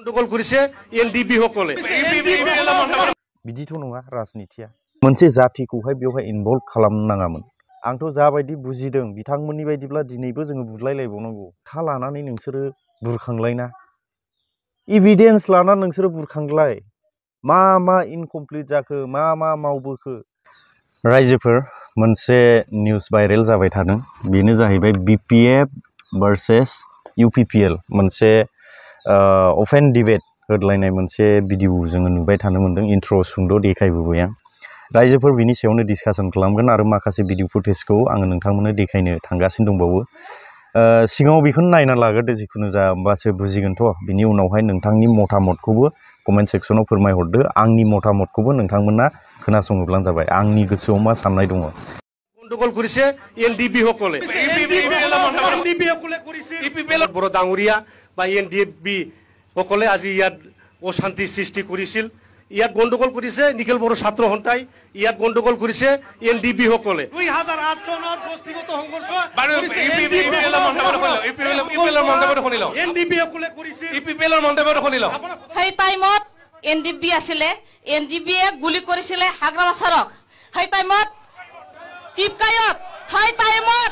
গণ্ডগোল কৰিছে N D B সকলে बिदिथ' नङा राजनितिया मोनसे जाथिखौहाय बेवहाय इनभल्भ खालामनो नाङामोन आंथ' जाबायदि बुजिदों बिथांमोननि बायदिब्ला दिनैबो जोङो बुदलायलायबावनांगौ खा लानानै नोंसोरो बुरखांलायना इभिडेन्स लानानै नोंसोरो बुरखांलाय मा मा इनकमप्लिट जाखो मा मा मावबोखो रायजोफोर मोनसे निउस भाइरेल जाबाय थादों बेनो जाहैबाय बि पि एफ भार्सेस इउ पि पि एल मोनसे अपेन डिबेट होदलायनाय मोनसे भिडिअ जोङो नुबाय थानो मोन्दों इन्ट्र' सुंद' देखायबोबाय आं रायजोफोर बिनि सायावनो डिसकासन खालामगोन आरो माखासे भिडिअ फुटेजखौ आङो नोंथांमोननो देखायनो थांगासिनो दंबावो ओ, सिगाङाव बेखौनो नायना लाग्रोदो जिखुनु जा होमबासो बुजिगोनथ' बिनि उनावहाय नोंथांनि मतामतखौबो कमेन्ट सेक्सनाव फोरमायहरदो आंनि मतामतखौबो नोंथांमोना खोनासङोब्लानो जाबाय आंनि गोसोआव मा साननाय दङ গণ্ডগোল কৰিছে এন ডি বি সকলে এন ডি বি সকলে কৰিছে বৰ ডাঙৰীয়া বা এন ডি এফ বি সকলে আজি ইয়াত অশান্তি সৃষ্টি কৰিছিল। ইয়াত গণ্ডগোল কৰিছে নিখিল বড়ো ছাত্ৰ সন্থাই ইয়াত গণ্ডগোল কৰিছে এন ডি বি সকলে। সেই টাইমত এন ডি বি আছিলে এন ডি বিয়ে গুলি কৰিছিলে হাগ্ৰামাচাৰক সেই টাইমত টিপকায়ত সেই টাইমত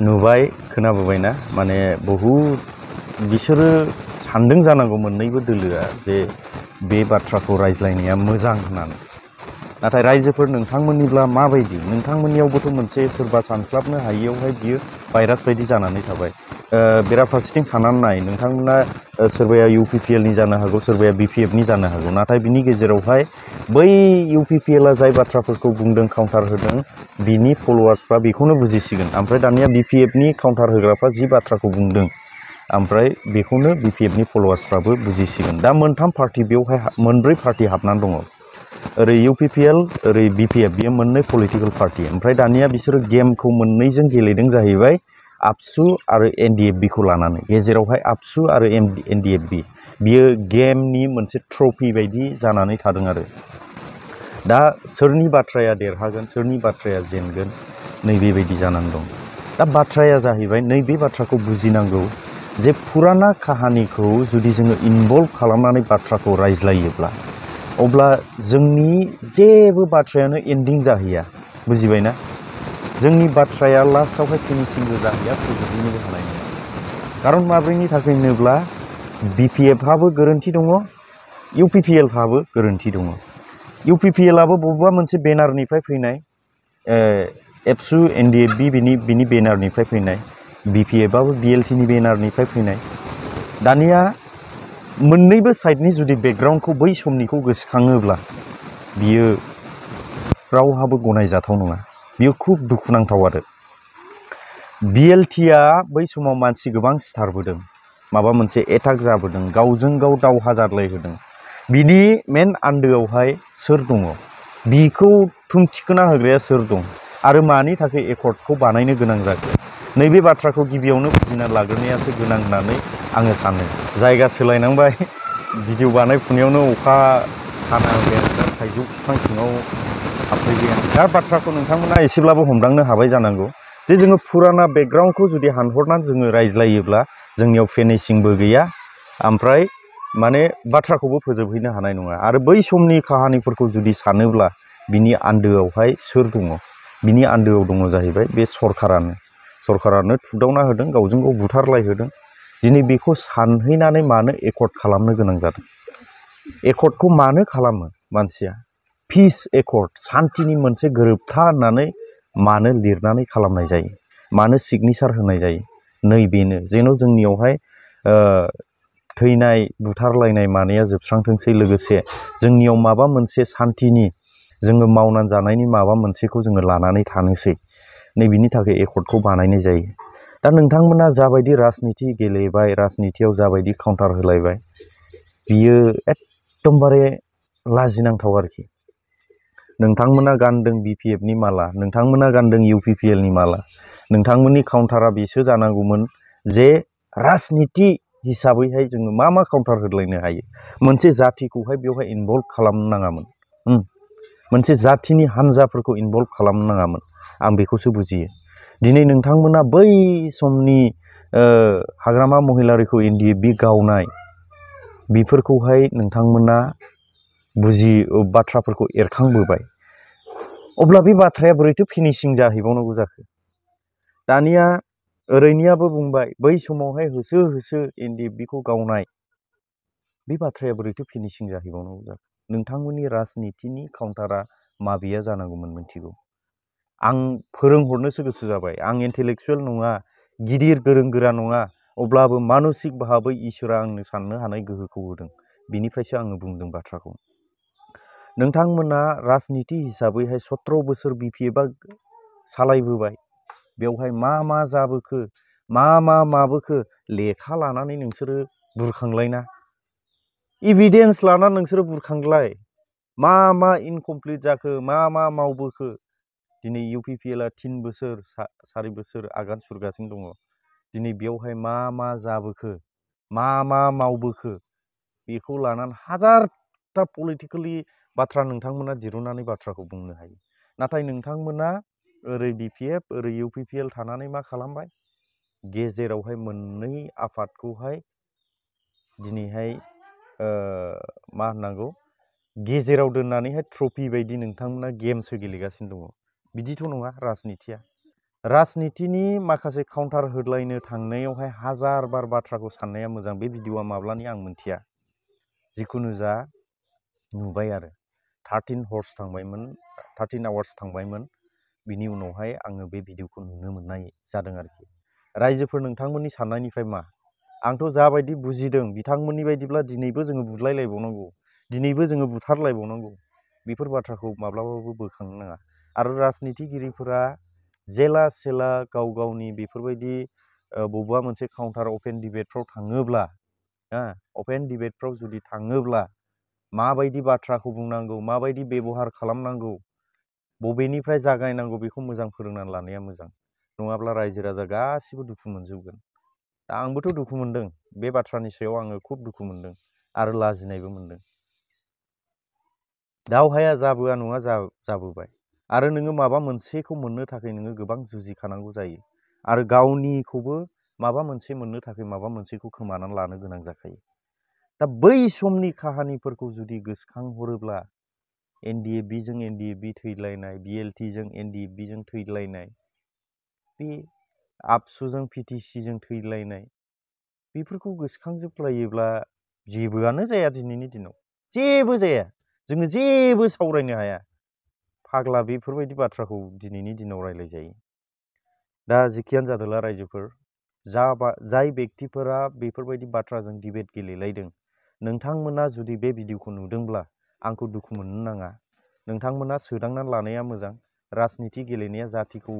नुबाय खोनाबोबायना माने बहुद बिसोरो सानदों जानांगौ मोननैबो दोलोआ जे बे बाथ्राखौ रायज्लायनाया मोजां होननानै नाथाय रायजोफोर नोंथांमोननिब्ला माबायदि? नोंथांमोननियावबोथ' मोनसे सोरबा सानस्लाबनो हायियावहाय बियो भाइरास बायदि जानानै थाबाय। बेराफारसेथिं साननानै नाय नोंथांमोना सोरबाया इउ पि पि एलनि जानो हागौ, सोरबाया बि पि एफनि जानो हागौ। नाथाय बिनि गेजेरावहाय बै इउ पि पि एलआ जाय बाथ्राफोरखौ बुंदों, काउन्टार होदों, बिनि फल'वार्सफ्रा बेखौनो बुजिसिगोन। ओमफ्राय दानिया बि पि एफनि काउन्टार होग्राफ्रा जि बाथ्राखौ बुंदों, ओमफ्राय बेखौनो बि पि एफनि फल'वार्सफ्राबो बुजिसिगोन। दा मोनथाम पार्टि बेवहाय मोनब्रै पार्टि हाबनानै दङ। ओरै इउ पि पि एल, ओरै बि पि एफ़, बियो मोननै पलिटिकेल पार्टि। ओमफ्राय दानिया बिसोरो गेमखौ मोननैजों गेलेदों जाहैबाय आबसु आरो एन डि एफ़ बिखौ लानानै। गेजेरावहाय आबसु आरो एन डि एफ़ बि। बियो गेमनि मोनसे ट्रफि बायदि जानानै थादों आरो। दा सोरनि बाथ्राया देरहागोन, सोरनि बाथ्राया जेनगोन नैबेबायदि जानानै दं। दा बाथ्राया जाहैबाय नैबे बाथ्राखौ बुजिनांगौ जे फुराना काहानिखौ जुदि जोङो इनभल्भ खालामनानै बाथ्राखौ रायज्लायोब्ला अब्ला जोंनि जेबो बाथ्रायानो एन्डिं जाहैया। बुजिबायना जोंनि बाथ्राया लास्टआवहाय फिनिशिंबो जाहैया फोजोबहैनोबो हानाय नङा। खारन माब्रैनि थाखाय होनोब्ला बि पि एफआबो गोरोन्थि दङ इउ पि पि एलहाबो गोरोन्थि दङ। इउ पि पि एलआबो बबेबा मोनसे बेनारनिफ्राय फैनाय एबसु एन डि एफ़ बि बिनि बिनि बेनारनिफ्राय फैनाय बि पि एफआबो बि एल टिनि बेनारनिफ्राय फैनाय। दानिया मोननैबो साइडनि जुदि बेकग्राउन्डखौ बै समनिखौ गोसोखाङोब्ला बियो रावहाबो गनायजाथाव नङा। बियो खुब दुखुनांथाव आरो। बि एल टिआ बै समाव मानसि गोबां सिथारबोदों माबा मोनसे एटाक जाबोदों, गावजों गाव दावहा जादलायहोदों बिनि मेन आन्दोआवहाय सोर दङ? बिखौ थुमथिखोना होग्राया सोर दं? आरो मानि थाखाय एकर्डखौ बानायनो गोनां जाखो? नैबे बाथ्राखौ गिबियावनो बुजिना लाग्रोनायासो गोनां होननानै आङो सानो। जायगा सोलायनांबाय भिडिअ बानायफुनायावनो अखा हाना होबाय आं दा थाइजौ बिफां सिङाव हाबफैबाय दा बाथ्राखौ नोंथांमोना एसेब्लाबो हमदांनो हाबाय जानांगौ जे जोङो फुराना बेकग्राउन्डखौ जुदि हानहरनानै जोङो रायज्लायोब्ला जोंनियाव फिनिशिंबो गैया ओमफ्राय माने बाथ्राखौबो फोजोबहैनो हानाय नङा। आरो बै समनि काहानिफोरखौ जुदि सानोब्ला बिनि आन्दोआवहाय सोर दङ? बिनि आन्दोआव दङ जाहैबाय बे सरखारानो। सरखारानो थुगदावना होदों, गावजों गाव बुथारलायहोदों। दिनै बेखौ सानहैनानै मानो एकर्ड खालामनो गोनां जादों? एकर्डखौ मानो खालामो मानसिया? पिस एकर्ड सान्थिनि मोनसे गोरोबथा होननानै मानो लिरनानै खालामनाय जायो? मानो सिगनेसार होनाय जायो? नै बेनो। जेन' जोंनियावहाय थैनाय, बुथारलायनाय मानाया जोबस्रांथोंसै। लोगोसे जोंनियाव माबा मोनसे सान्थिनि, जोङो मावनानै जानायनि माबा मोनसेखौ जोङो लानानै थानोसै। नै बिनि थाखाय एकर्डखौ बानायनाय जायो। दा नोंथांमोना जाबायदि राजनिति गेलेबाय, राजनितियाव जाबायदि काउन्टार होलायबाय, बियो एकदमबारे लाजिनांथाव आरोखि। नोंथांमोना गानदों बि पि एफनि माला, नोंथांमोना गानदों इउ पि पि एलनि माला। नोंथांमोननि काउन्टारा बेसो जानांगौमोन जे राजनिति हिसाबैहाय जोङो मा मा काउन्टार होलायनो हायो। मोनसे जाथिखौहाय बेवहाय इनभल्भ खालामनो नाङामोन मोनसे जाथिनि हान्जाफोरखौ इनभल्भ खालामनो नाङामोन आं बेखौसो बुजियो। दिनै नोंथांमोना बै समनि हाग्रामा महिलारिखौ एफ बि गावनाय बेफोरखौहाय नोंथांमोना बुजि बाथ्राफोरखौ एरखांबोबाय। अब्ला बे बाथ्राया बोरैथो फिनिशिं जाहैबावनांगौ जाखो? दानिया ओरैनियाबो बुंबाय बै समावहाय होसो होसो एफ बिखौ गावनाय। बे बाथ्राया बोरैथो फिनिशिं जाहैबावनांगौ जाखो? नोंथांमोननि राजनितिनि काउन्टारा माबेया जानांगौमोन मिथिगौ आं फोरोंहरनोसो गोसो जाबाय। आं इन्टेलेक्सुयेल नङा, गिदिर गोरों गोरा नङा, अब्लाबो मानसिक भाबै इसोरा आंनो साननो हानाय गोहोखौ होदों। बिनिफ्रायसो आङो बुंदों बाथ्राखौ। नोंथांमोना राजनिति हिसाबैहाय सथ्र' बोसोर बि पि सालायबोबाय। बेवहाय मा मा जाबोखो, मा मा माबोखो लेखा लानानै नोंसोरो बुरखांलायना? इभिडेन्स लानानै नोंसोरो बुरखांलाय। मा मा इनकमप्लिट जाखो, मा मा मावबोखो? दिनै इउ पि पि एलआ थिन बोसोर सारि बोसोर आगान सुरगासिनो दङ। दिनै बेयावहाय मा मा जाबोखो? मा मा मावबोखो? बेखौ लानानै हाजारथा पलिटिकेलि बाथ्रा नोंथांमोना दिरुननानै बाथ्राखौ बुंनो हायो। नाथाय नोंथांमोना ओरै बि पि एफ़, ओरै इउ पि पि एल थानानै मा खालामबाय? गेजेरावहाय मोननै आफादखौहाय दिनैहाय मा होननांगौ? गेजेराव दोननानैहाय ट्रफि बायदि नोंथांमोना गेमसो गेलेगासिनो दङ। बिदिथ' नङा राजनितिया राजनितिनि माखासे काउन्टार होदलायनो थांनायावहाय हाजार बार बाथ्राखौ साननाया मोजां। बे भिडिअआ माब्लानि आं मिथिया जिखुनु जा नुबाय आरो। थार्टिन हर्स थांबायमोन थार्टिन आवार्स थांबायमोन। बिनि उनावहाय आङो बे भिडिअखौ नुनो मोननाय जादों आरोखि। रायजोफोर, नोंथांमोननि साननायनिफ्राय मा? आंथ' जाबायदि बुजिदों। बिथांमोननि बायदिब्ला दिनैबो जोङो बुदलायलायबावनांगौ। दिनैबो जोङो बुथारलायबावनांगौ। बेफोर बाथ्राखौ माब्लाबाबो बोखांनो नाङा। आरो राजनितिगिरिफोरा जेला सेला गाव गावनि बेफोरबायदि ओ, बबेबा मोनसे काउन्टार अपेन डिबेटफ्राव थाङोब्ला हा अपेन डिबेटफ्राव जुदि थाङोब्ला माबायदि बाथ्राखौ बुंनांगौ माबायदि बेब'हार खालामनांगौ बबेनिफ्राय जागायनांगौ बेखौ मोजां फोरोंनानै लानाया मोजां। नङाब्ला रायजो राजा गासिबो दुखु मोनजोबगोन। दा आंबोथ' दुखु मोनदों। बे बाथ्रानि सायाव आङो खुब दुखु मोनदों आरो लाजिनायबो मोनदों। दावहाया जाबोआ नङा जा- जाबोबाय। आरो नोङो माबा मोनसेखौ मोननो थाखाय नोङो गोबां जुजिखानांगौ जायो। आरो गावनिखौबो माबा मोनसे मोननो थाखाय माबा मोनसेखौ खोमानानै लानो गोनां जाखायो। दा बै समनि काहानिफोरखौ जुदि गोसोखांहरोब्ला एन डि एफ़ बिजों एन डि एफ़ बि थैलायनाय, बि एल टिजों एन डि एफ़ बिजों थैलायनाय, बे आबसुजों पि टि सिजों थैलायनाय, बेफोरखौ गोसोखांजोबलायोब्ला जेबोआनो जाया दिनैनि दिनाव। जेबो जाया। जोङो जेबो सावरायनो हाया। फाग्ला बेफोरबायदि बाथ्राखौ दिनैनि दिनाव रायलाय जायो दा जेखियानो जादोला रायजोफोर, जा बा, जाय बेक्तिफोरा बेफोरबायदि बाथ्राजों डिबेट गेलेलायदों, नोंथांमोना जुदि बे भिडिअखौ नुदोंब्ला आंखौ दुखु मोननो नाङा। नोंथांमोना सोदांनानै लानाया मोजां। राजनिति गेलेनाया जाथिखौ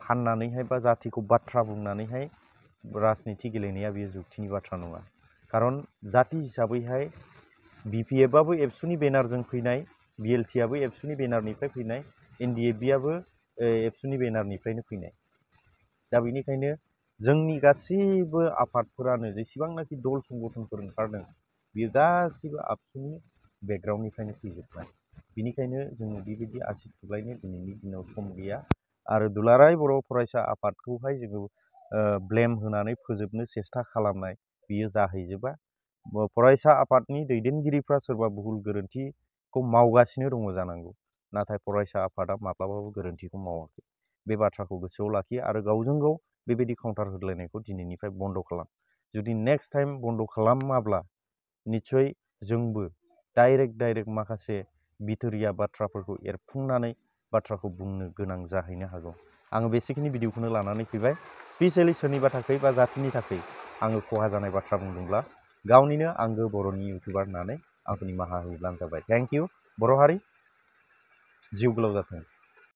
फाननानैहाय बा जाथिखौ बाथ्रा बुंनानैहाय राजनिति गेलेनाया बेयो जुक्तिनि बाथ्रा नङा। खारन जाथि हिसाबैहाय बि पि एफआबो एबसुनि बेनारजों फैनाय बि एल टि आबो एबसुनि बेनारनिफ्राय फैनाय एन डि एफ़ बिआबो एबसुनि बेनारनिफ्रायनो फैनाय। दा बेनिखायनो जोंनि गासैबो आफादफोरानो जेसेबांनाखि दल संगठनफोर ओंखारदों, बियो गासिबो आबसुनि बेकग्राउन्डनिफ्रायनो फैजोबनाय बिनिखायनो जोङो बेबायदि आसि थुलायनो दिनैनि दिनाव सम गैया आरो दुलाराय बर' फरायसा आफादखौहाय जोङो ब्लेम होनानै फोजोबनो सेस्था खालामनाय बियो जाहैजोबा। फरायसा आफादनि दैदेनगिरिफ्रा सोरबा भुल गोरोन्थिखौ मावगासिनो दङ जानांगौ। नाथाय फरायसा आफादा माब्लाबाबो गोरोन्थिखौ मावाखै। बे बाथ्राखौ गोसोआव लाखियो आरो गावजों गाव बेबायदि काउन्टार होलायनायखौ दिनैनिफ्राय बन्द' खालाम। जुदि नेक्स्ट टाइम बन्द' खालामाब्ला, निस्सय जोंबो डाइरेक्ट डाइरेक्ट माखासे बिथोरिया बाथ्राफोरखौ एरफुंनानै बाथ्राखौ बुंनो गोनां जाहैनो हागौ। आङो बेसेखिनि भिडिअखौनो लानानै फैबाय। स्पेसियेलि सोरनिबा थाखाय बा जाथिनि थाखाय आङो खहा जानाय बाथ्रा बुंदोंब्ला, गावनिनो आंगो बर'नि इउटुबार होननानै आंखौ माहा होयोब्लानो जाबाय। थेंक इउ बर' हारि जिउ जाथों।